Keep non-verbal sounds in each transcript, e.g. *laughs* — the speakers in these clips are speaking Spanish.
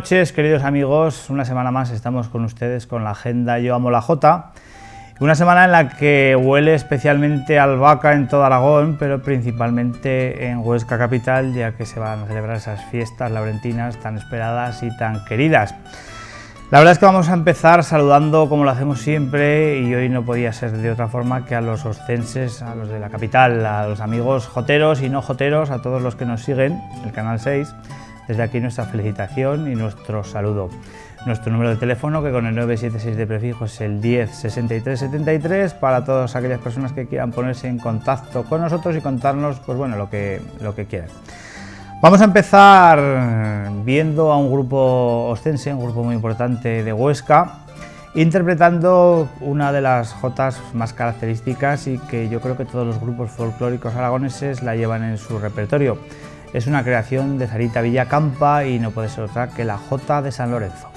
noches, queridos amigos. Una semana más estamos con ustedes con la agenda Yo Amo la Jota. Una semana en la que huele especialmente albahaca en todo Aragón, pero principalmente en Huesca capital, ya que se van a celebrar esas fiestas laurentinas tan esperadas y tan queridas. La verdad es que vamos a empezar saludando como lo hacemos siempre y hoy no podía ser de otra forma que a los oscenses, a los de la capital, a los amigos joteros y no joteros, a todos los que nos siguen, el Canal 6. Desde aquí nuestra felicitación y nuestro saludo. Nuestro número de teléfono, que con el 976 de prefijo es el 10 63 73, para todas aquellas personas que quieran ponerse en contacto con nosotros y contarnos pues bueno, lo, que, lo que quieran. Vamos a empezar viendo a un grupo ostense, un grupo muy importante de Huesca, interpretando una de las jotas más características y que yo creo que todos los grupos folclóricos aragoneses la llevan en su repertorio. Es una creación de Zarita Villacampa y no puede ser otra que la Jota de San Lorenzo.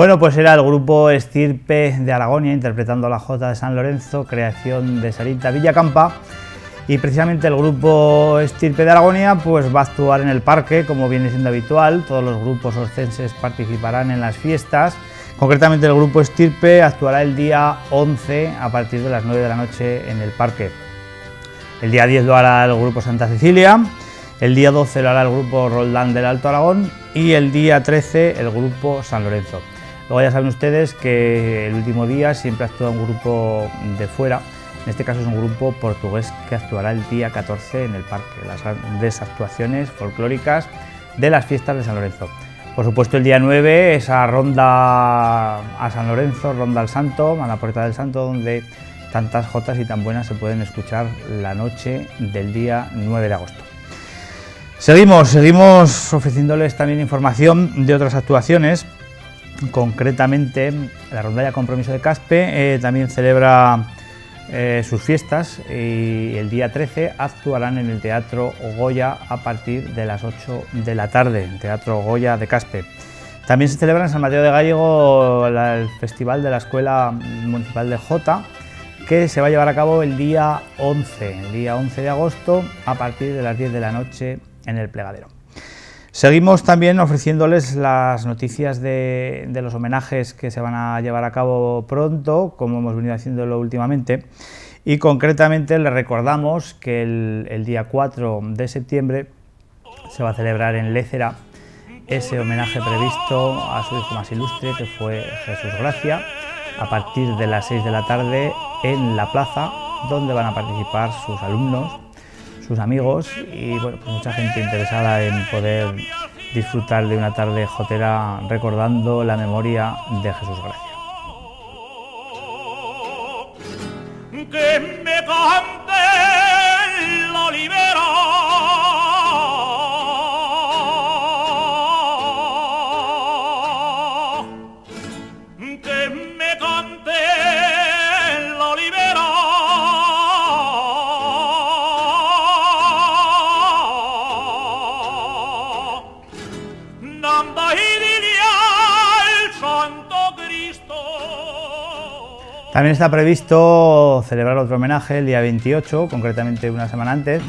Bueno, pues era el grupo Estirpe de Aragonia interpretando la Jota de San Lorenzo, creación de Sarita Villacampa. Y precisamente el grupo Estirpe de Aragonia pues va a actuar en el parque, como viene siendo habitual. Todos los grupos oscenses participarán en las fiestas. Concretamente el grupo Estirpe actuará el día 11 a partir de las 9 de la noche en el parque. El día 10 lo hará el grupo Santa Cecilia, el día 12 lo hará el grupo Roldán del Alto Aragón y el día 13 el grupo San Lorenzo. Luego ya saben ustedes que el último día siempre actúa un grupo de fuera, en este caso es un grupo portugués que actuará el día 14 en el parque, las grandes actuaciones folclóricas de las fiestas de San Lorenzo. Por supuesto el día 9 esa ronda a San Lorenzo, ronda al Santo, a la Puerta del Santo, donde tantas jotas y tan buenas se pueden escuchar la noche del día 9 de agosto. Seguimos, seguimos ofreciéndoles también información de otras actuaciones Concretamente, la rondalla Compromiso de Caspe eh, también celebra eh, sus fiestas y el día 13 actuarán en el Teatro Goya a partir de las 8 de la tarde, el Teatro Goya de Caspe. También se celebra en San Mateo de Gallego el Festival de la Escuela Municipal de Jota, que se va a llevar a cabo el día 11, el día 11 de agosto, a partir de las 10 de la noche en el Plegadero. Seguimos también ofreciéndoles las noticias de, los homenajes que se van a llevar a cabo pronto, como hemos venido haciéndolo últimamente, y concretamente les recordamos que el, día 4 de septiembre se va a celebrar en Lécera ese homenaje previsto a su hijo más ilustre, que fue Jesús Gracia, a partir de las 6 de la tarde en la plaza, donde van a participar sus alumnos sus amigos y bueno, pues mucha gente interesada en poder disfrutar de una tarde jotera recordando la memoria de Jesús Gracia. También está previsto celebrar otro homenaje el día 28, concretamente una semana antes,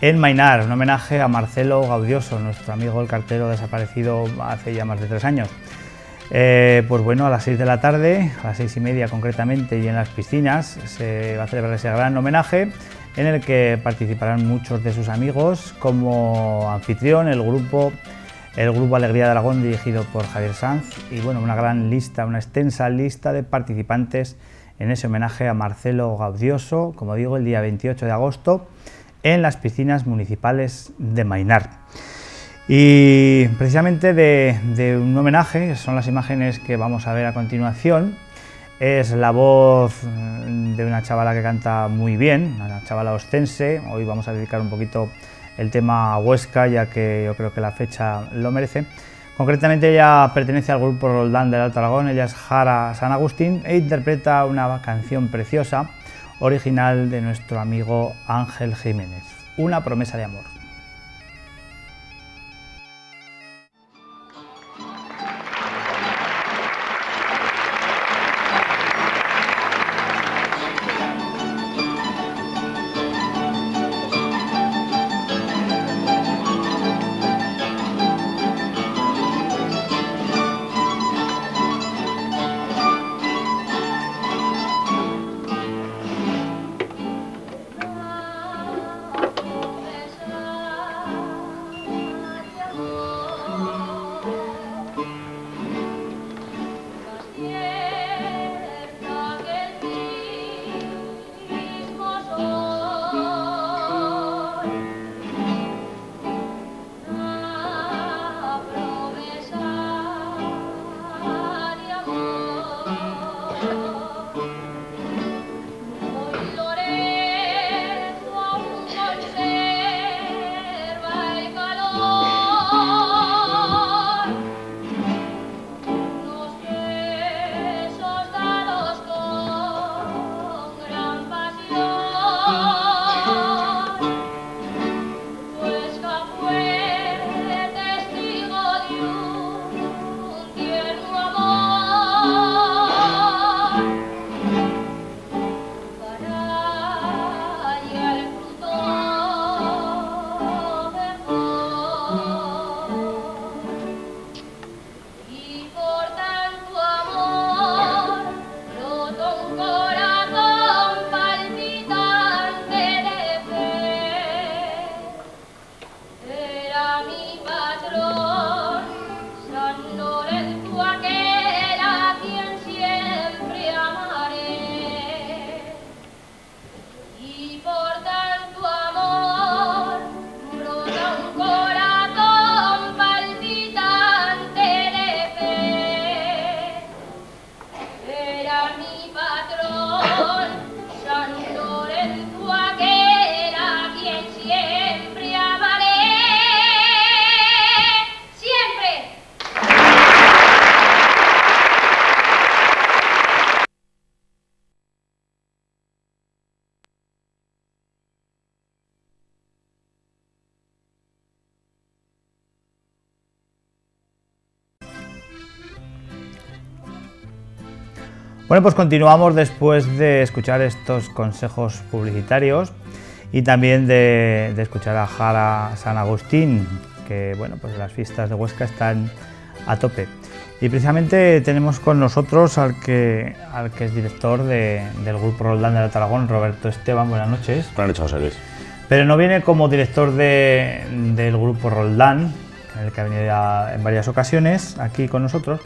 en Mainar, un homenaje a Marcelo Gaudioso, nuestro amigo el cartero desaparecido hace ya más de tres años. Eh, pues bueno, a las 6 de la tarde, a las seis y media concretamente, y en las piscinas, se va a celebrar ese gran homenaje en el que participarán muchos de sus amigos como anfitrión, el grupo el Grupo Alegría de Aragón dirigido por Javier Sanz y bueno, una gran lista, una extensa lista de participantes en ese homenaje a Marcelo Gaudioso, como digo, el día 28 de agosto en las piscinas municipales de Mainar. Y precisamente de, un homenaje, son las imágenes que vamos a ver a continuación, es la voz de una chavala que canta muy bien, una chavala ostense, hoy vamos a dedicar un poquito el tema Huesca, ya que yo creo que la fecha lo merece. Concretamente ella pertenece al grupo Roldán del Alto Aragón, ella es Jara San Agustín e interpreta una canción preciosa, original de nuestro amigo Ángel Jiménez, Una promesa de amor. Bueno, pues continuamos después de escuchar estos consejos publicitarios y también de, escuchar a Jara San Agustín, que bueno, pues las fiestas de Huesca están a tope. Y precisamente tenemos con nosotros al que, al que es director del Grupo Roldán de Tarragón, Roberto Esteban. Buenas noches. Buenas noches, José Luis. Pero no viene como director del Grupo Roldán, en el que ha venido ya en varias ocasiones aquí con nosotros,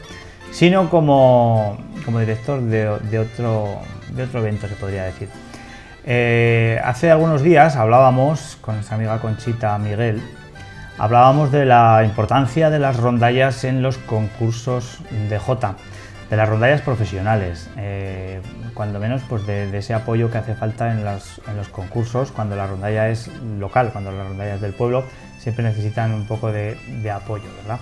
sino como, como director de, otro, de otro evento, se podría decir. Eh, hace algunos días hablábamos con nuestra amiga Conchita Miguel hablábamos de la importancia de las rondallas en los concursos de Jota, de las rondallas profesionales, eh, cuando menos pues de, ese apoyo que hace falta en, los concursos, cuando la rondalla es local, cuando la rondalla es del pueblo, siempre necesitan un poco de, apoyo, ¿verdad?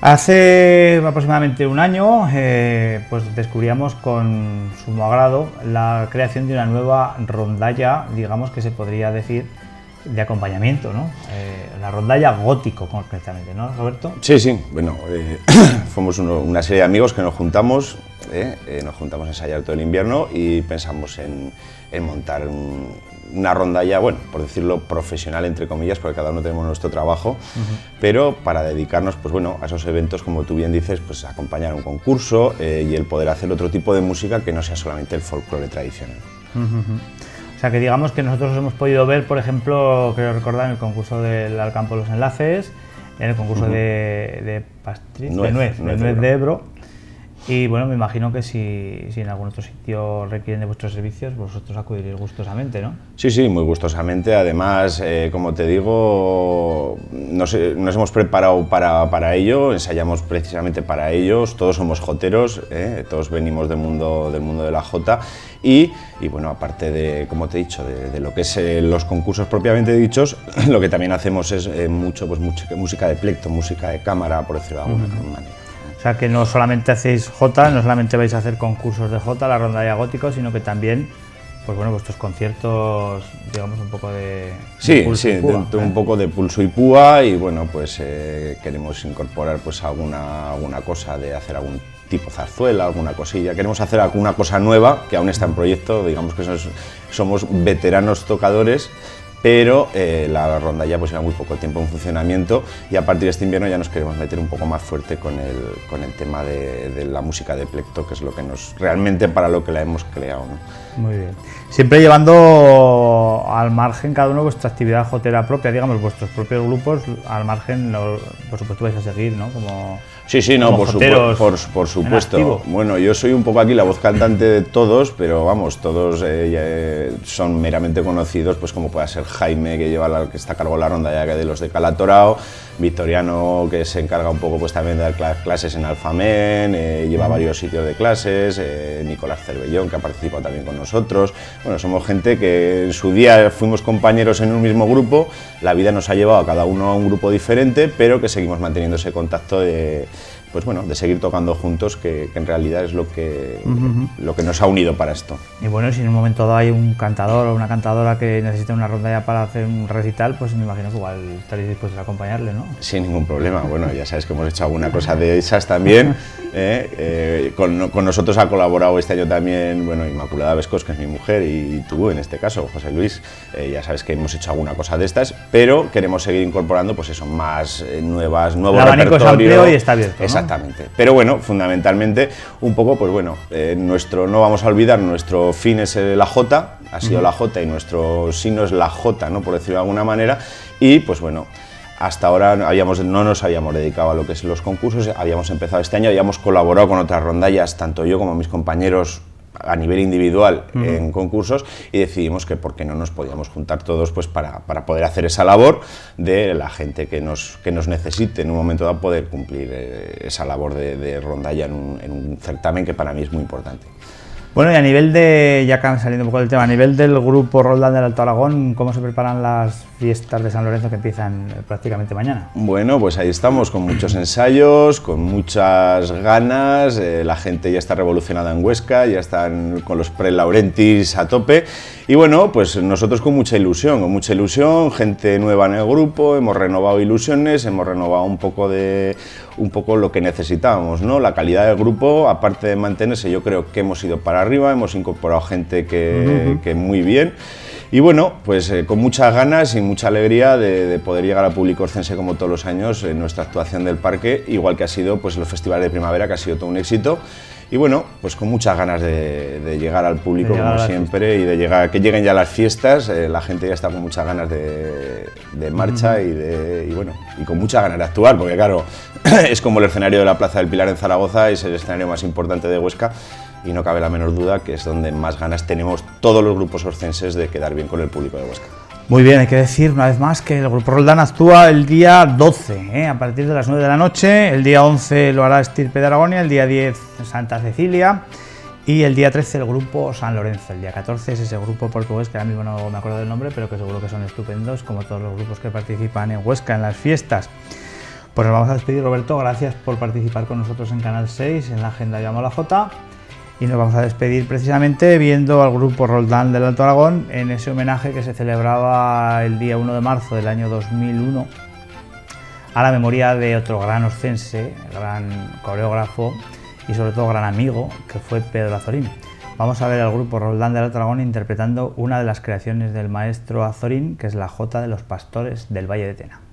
Hace aproximadamente un año eh, pues descubríamos con sumo agrado la creación de una nueva rondalla, digamos que se podría decir, de acompañamiento, ¿no? Eh, la rondalla gótico concretamente, ¿no, Roberto? Sí, sí, bueno, eh, *clears throat* fuimos una serie de amigos que nos juntamos, eh, nos juntamos a ensayar todo el invierno y pensamos en, montar una rondalla, bueno, por decirlo profesional entre comillas, porque cada uno tenemos nuestro trabajo, pero para dedicarnos, pues bueno, a esos eventos, como tú bien dices, pues acompañar un concurso y el poder hacer otro tipo de música que no sea solamente el folclore tradicional. O sea que digamos que nosotros hemos podido ver, por ejemplo, creo recordar en el concurso del Alcampo de los Enlaces, en el concurso de, de, Pastriz, de Nuez, de, Nuez de Ebro, y bueno, me imagino que si, si, en algún otro sitio requieren de vuestros servicios, vosotros acudiréis gustosamente, ¿no? Sí, sí, muy gustosamente. Además, eh, como te digo, nos, nos hemos preparado para, para, ello, ensayamos precisamente para ellos. Todos somos joteros, ¿eh? todos venimos del mundo, del mundo de la jota. Y, y bueno, aparte de, como te he dicho, de, lo que es eh, los concursos propiamente dichos, *laughs* lo que también hacemos es mucho, pues, música de plecto, música de cámara, por decirlo de alguna manera. O sea que no solamente hacéis J, no solamente vais a hacer concursos de J, la ronda de gótico, sino que también, pues bueno, vuestros conciertos, digamos, un poco de. Sí, sí, un ¿eh? poco de pulso y púa y bueno, pues eh, queremos incorporar pues alguna, alguna cosa de hacer algún tipo zarzuela, alguna cosilla. Queremos hacer alguna cosa nueva que aún está en proyecto, digamos que somos veteranos tocadores pero eh, la ronda ya pues lleva muy poco tiempo en funcionamiento y a partir de este invierno ya nos queremos meter un poco más fuerte con el, con el tema de, la música de plecto, que es lo que nos realmente para lo que la hemos creado. ¿no? Muy bien. Siempre llevando al margen cada uno vuestra actividad jotera propia, digamos, vuestros propios grupos, al margen, por supuesto vais a seguir, ¿no? Como Sí, sí, no, por, por, supuesto. Bueno, yo soy un poco aquí la voz cantante de todos, pero vamos, todos eh, eh, son meramente conocidos, pues como pueda ser Jaime, que lleva la, que está a cargo de la ronda ya de los de Calatorao, Victoriano, que se encarga un poco pues también de dar clases en Alfamen, eh, lleva varios sitios de clases, Nicolás Cervellón, que ha participado también con nosotros. Bueno, somos gente que en su día fuimos compañeros en un mismo grupo, la vida nos ha llevado a cada uno a un grupo diferente, pero que seguimos manteniendo ese contacto de pues bueno, de seguir tocando juntos, que, en realidad es lo que, lo que nos ha unido para esto. Y bueno, si en un momento dado hay un cantador o una cantadora que necesita una rondalla para hacer un recital, pues me imagino que igual estaréis dispuestos a acompañarle, ¿no? Sin ningún problema. Bueno, ya sabes que hemos hecho alguna cosa de esas también. *laughs* ¿eh? Eh, con, con, nosotros ha colaborado este año también, bueno, Inmaculada Vescos, que es mi mujer, y tú en este caso, José Luis. Eh, ya sabes que hemos hecho alguna cosa de estas, pero queremos seguir incorporando, pues eso, más nuevas, nuevos El abanico es amplio y está abierto, Exactamente. Pero bueno, fundamentalmente, un poco, pues bueno, nuestro, no vamos a olvidar, nuestro fin es la J, ha sido la J y nuestro signo es la J, ¿no? Por decirlo de alguna manera, y pues bueno, hasta ahora habíamos, no nos habíamos dedicado a lo que es los concursos, habíamos empezado este año, habíamos colaborado con otras rondallas, tanto yo como mis compañeros a nivel individual en concursos y decidimos que por qué no nos podíamos juntar todos pues para, para, poder hacer esa labor de la gente que nos, que nos necesite en un momento dado poder cumplir eh, esa labor de, rondalla en un, en un certamen que para mí es muy importante. Bueno, y a nivel de, ya saliendo un poco del tema, a nivel del grupo Roldán del Alto Aragón, ¿cómo se preparan las fiestas de San Lorenzo que empiezan eh, prácticamente mañana? Bueno, pues ahí estamos, con muchos *clears throat* ensayos, con muchas ganas, eh, la gente ya está revolucionada en Huesca, ya están con los pre-Laurentis a tope, y bueno, pues nosotros con mucha ilusión, con mucha ilusión, gente nueva en el grupo, hemos renovado ilusiones, hemos renovado un poco de un poco lo que necesitábamos, ¿no? La calidad del grupo, aparte de mantenerse, yo creo que hemos ido para arriba, hemos incorporado gente que, que muy bien. Y bueno, pues eh, con muchas ganas y mucha alegría de, poder llegar al público orcense como todos los años en nuestra actuación del parque, igual que ha sido pues, los festivales de primavera, que ha sido todo un éxito. Y bueno, pues con muchas ganas de, llegar al público como siempre y de llegar, que lleguen ya las fiestas. Eh, la gente ya está con muchas ganas de, marcha y, de, y bueno, y con muchas ganas de actuar, porque claro, *clears throat* es como el escenario de la Plaza del Pilar en Zaragoza, es el escenario más importante de Huesca y no cabe la menor duda que es donde más ganas tenemos todos los grupos orcenses de quedar bien con el público de Huesca. Muy bien, hay que decir una vez más que el Grupo Roldán actúa el día 12, ¿eh? a partir de las 9 de la noche, el día 11 lo hará Estirpe de Aragonia, el día 10 Santa Cecilia y el día 13 el Grupo San Lorenzo, el día 14 es ese grupo portugués que ahora mismo no me acuerdo del nombre, pero que seguro que son estupendos, como todos los grupos que participan en Huesca en las fiestas. Pues nos vamos a despedir Roberto, gracias por participar con nosotros en Canal 6, en la Agenda Llamo la J y nos vamos a despedir precisamente viendo al grupo Roldán del Alto Aragón en ese homenaje que se celebraba el día 1 de marzo del año 2001 a la memoria de otro gran oscense, gran coreógrafo y sobre todo gran amigo que fue Pedro Azorín. Vamos a ver al grupo Roldán del Alto Aragón interpretando una de las creaciones del maestro Azorín, que es la Jota de los Pastores del Valle de Tena.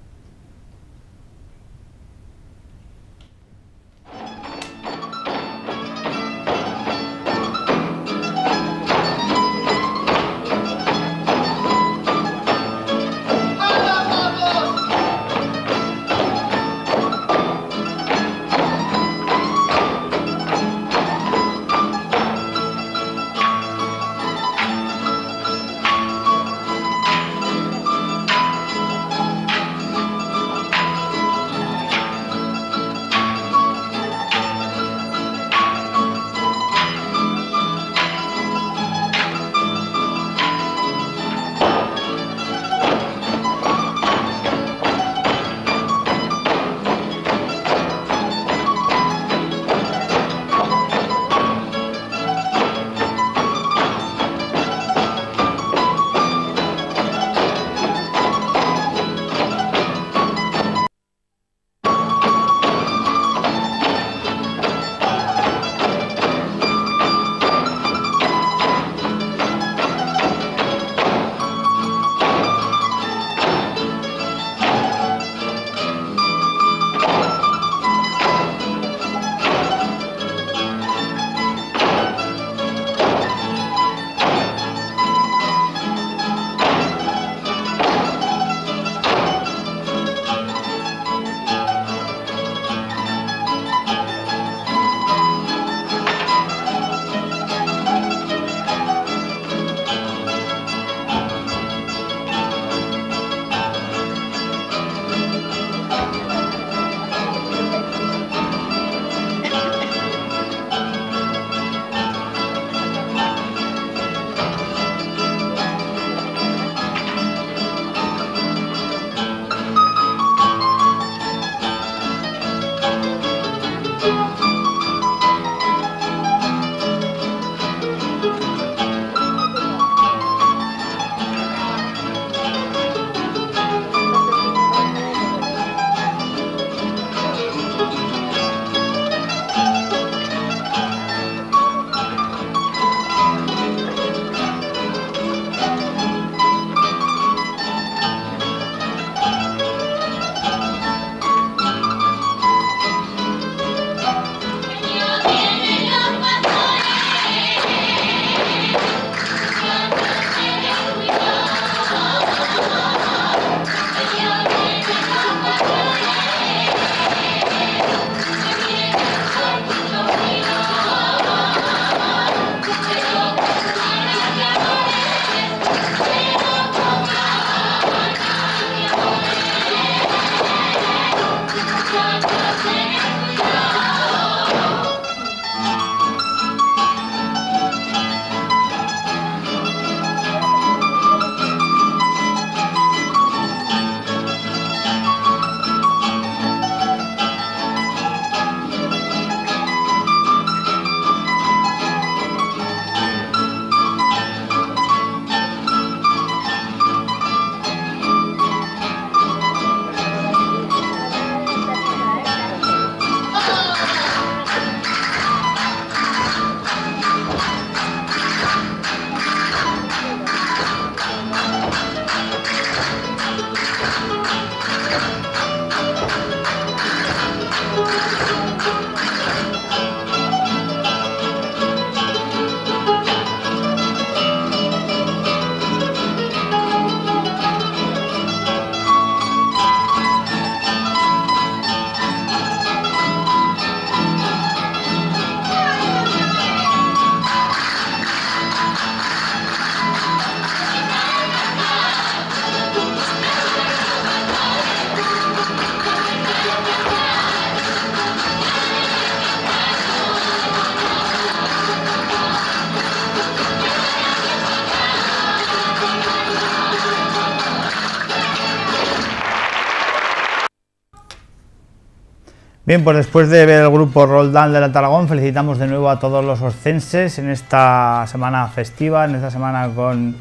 Bien, pues después de ver el grupo Roldán del Altaragón, felicitamos de nuevo a todos los oscenses en esta semana festiva, en esta semana con,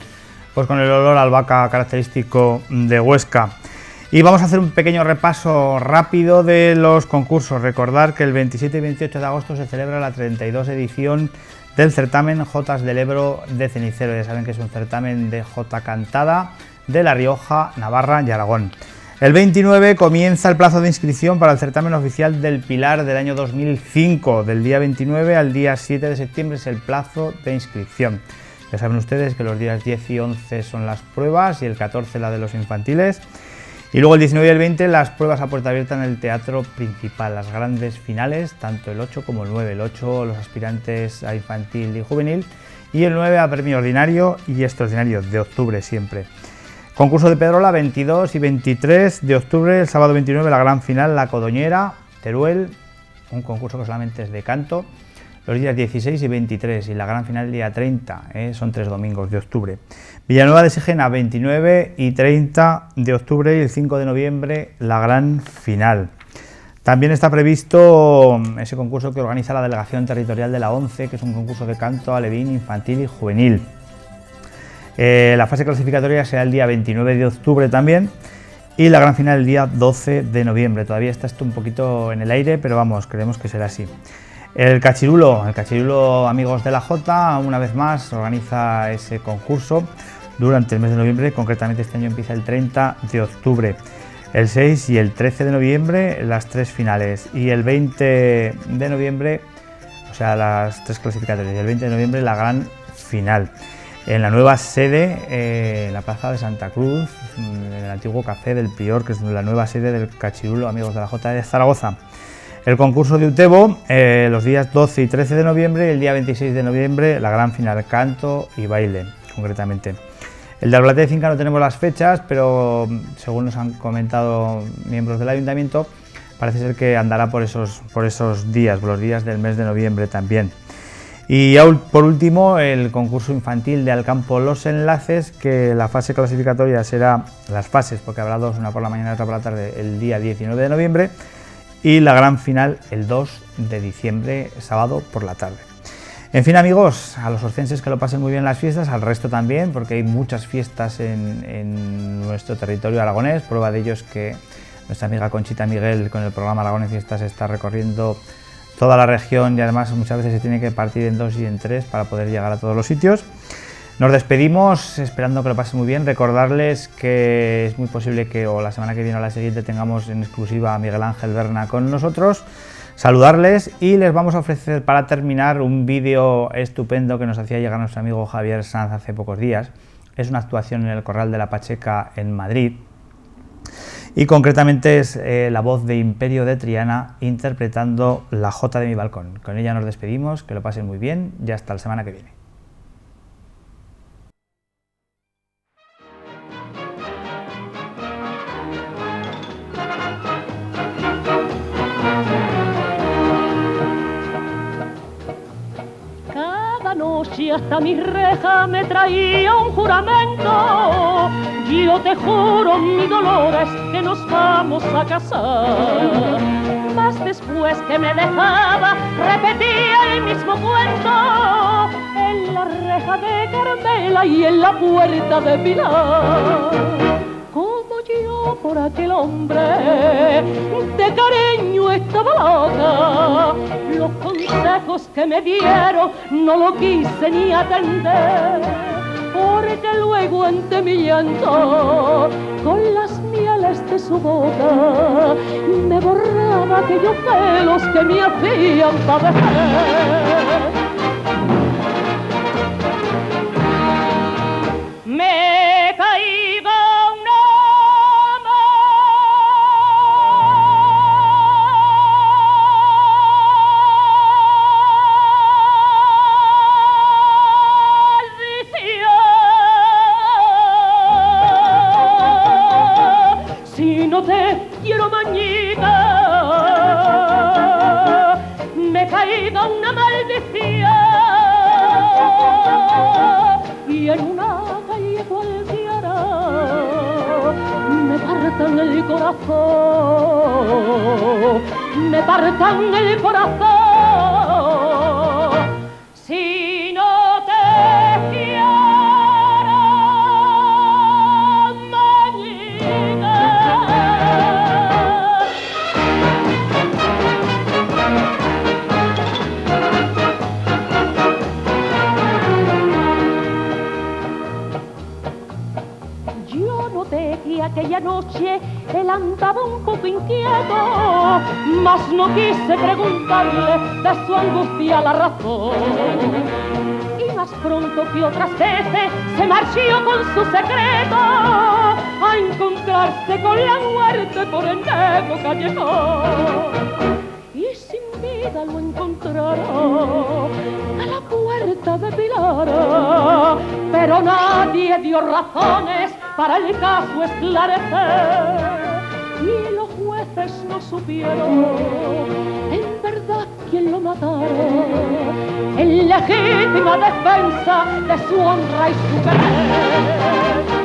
pues con el olor al vaca característico de Huesca. Y vamos a hacer un pequeño repaso rápido de los concursos. Recordar que el 27 y 28 de agosto se celebra la 32 edición del certamen Jotas del Ebro de Cenicero. Ya saben que es un certamen de Jota cantada de La Rioja, Navarra y Aragón. El 29 comienza el plazo de inscripción para el certamen oficial del Pilar del año 2005. Del día 29 al día 7 de septiembre es el plazo de inscripción. Ya saben ustedes que los días 10 y 11 son las pruebas y el 14 la de los infantiles. Y luego el 19 y el 20 las pruebas a puerta abierta en el teatro principal, las grandes finales, tanto el 8 como el 9. El 8 los aspirantes a infantil y juvenil y el 9 a premio ordinario y extraordinario de octubre siempre. Concurso de Pedrola 22 y 23 de octubre, el sábado 29 la gran final, La Codoñera, Teruel, un concurso que solamente es de canto, los días 16 y 23 y la gran final el día 30, ¿eh? son tres domingos de octubre. Villanueva de Sigena 29 y 30 de octubre y el 5 de noviembre la gran final. También está previsto ese concurso que organiza la Delegación Territorial de la ONCE, que es un concurso de canto alevín infantil y juvenil. Eh, la fase clasificatoria será el día 29 de octubre también y la gran final el día 12 de noviembre. Todavía está esto un poquito en el aire, pero vamos, creemos que será así. El Cachirulo, el Cachirulo Amigos de la Jota, una vez más organiza ese concurso durante el mes de noviembre, concretamente este año empieza el 30 de octubre. El 6 y el 13 de noviembre las tres finales y el 20 de noviembre, o sea, las tres clasificatorias y el 20 de noviembre la gran final en la nueva sede, eh, la Plaza de Santa Cruz, en el antiguo Café del Prior, que es la nueva sede del Cachirulo Amigos de la J de Zaragoza. El concurso de Utebo, eh, los días 12 y 13 de noviembre y el día 26 de noviembre, la gran final canto y baile, concretamente. El de Alblate de Finca no tenemos las fechas, pero según nos han comentado miembros del ayuntamiento, parece ser que andará por esos, por esos días, por los días del mes de noviembre también. Y por último, el concurso infantil de Alcampo Los Enlaces, que la fase clasificatoria será las fases, porque habrá dos, una por la mañana y otra por la tarde, el día 19 de noviembre, y la gran final el 2 de diciembre, sábado por la tarde. En fin, amigos, a los orcenses que lo pasen muy bien las fiestas, al resto también, porque hay muchas fiestas en, en nuestro territorio aragonés. Prueba de ello es que nuestra amiga Conchita Miguel, con el programa Aragones Fiestas, está recorriendo toda la región y además muchas veces se tiene que partir en dos y en tres para poder llegar a todos los sitios. Nos despedimos esperando que lo pasen muy bien. Recordarles que es muy posible que o la semana que viene o la siguiente tengamos en exclusiva a Miguel Ángel Berna con nosotros. Saludarles y les vamos a ofrecer para terminar un vídeo estupendo que nos hacía llegar nuestro amigo Javier Sanz hace pocos días. Es una actuación en el Corral de la Pacheca en Madrid y concretamente es eh, la voz de Imperio de Triana interpretando la Jota de mi balcón. Con ella nos despedimos, que lo pasen muy bien y hasta la semana que viene. Noche hasta mi reja me traía un juramento yo te juro, mi Dolores, que nos vamos a casar. Mas después que me dejaba, repetía el mismo cuento en la reja de Carmela y en la puerta de Pilar. Como yo por aquel hombre de cariño estaba loca, consejos que me dieron no lo quise ni atender porque luego ante mi llanto, con las mieles de su boca, me borraba aquellos pelos que me hacían padecer. Noté que aquella noche él andaba un poco inquieto, mas no quise preguntarle de su angustia la razón. Y más pronto que otras veces se marchó con su secreto a encontrarse con la muerte por el negro callejón. Y sin vida lo encontrará a la puerta de Pilar, pero nadie dio razones para el caso esclarecer. Y los jueces no supieron en verdad quién lo matara, en legítima defensa de su honra y su querer.